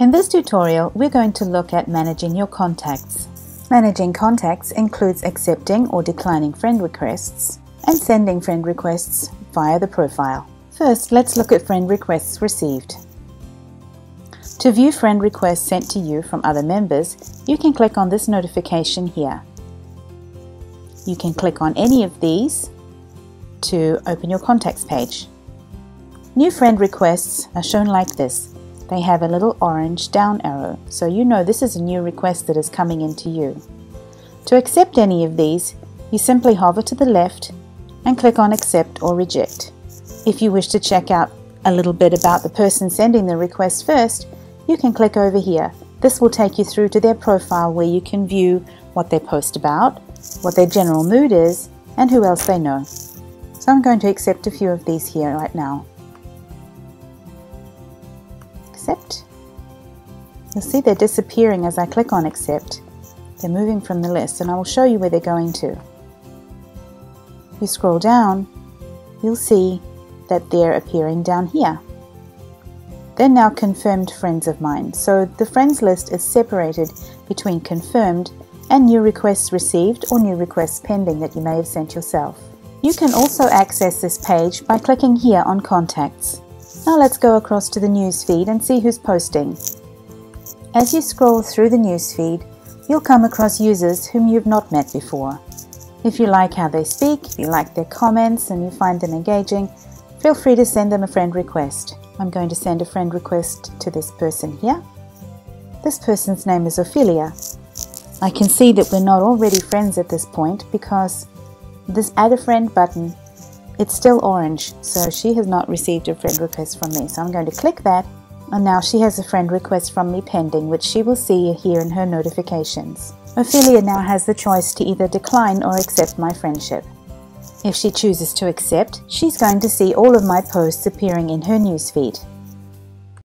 In this tutorial, we're going to look at managing your contacts. Managing contacts includes accepting or declining friend requests and sending friend requests via the profile. First, let's look at friend requests received. To view friend requests sent to you from other members, you can click on this notification here. You can click on any of these to open your contacts page. New friend requests are shown like this they have a little orange down arrow, so you know this is a new request that is coming into you. To accept any of these, you simply hover to the left and click on Accept or Reject. If you wish to check out a little bit about the person sending the request first, you can click over here. This will take you through to their profile where you can view what they post about, what their general mood is, and who else they know. So I'm going to accept a few of these here right now accept. You'll see they're disappearing as I click on accept. They're moving from the list and I will show you where they're going to. If you scroll down, you'll see that they're appearing down here. They're now confirmed friends of mine, so the friends list is separated between confirmed and new requests received or new requests pending that you may have sent yourself. You can also access this page by clicking here on Contacts. Now let's go across to the newsfeed and see who's posting. As you scroll through the newsfeed, you'll come across users whom you've not met before. If you like how they speak, if you like their comments and you find them engaging, feel free to send them a friend request. I'm going to send a friend request to this person here. This person's name is Ophelia. I can see that we're not already friends at this point because this add a friend button it's still orange, so she has not received a friend request from me. So I'm going to click that, and now she has a friend request from me pending, which she will see here in her notifications. Ophelia now has the choice to either decline or accept my friendship. If she chooses to accept, she's going to see all of my posts appearing in her newsfeed.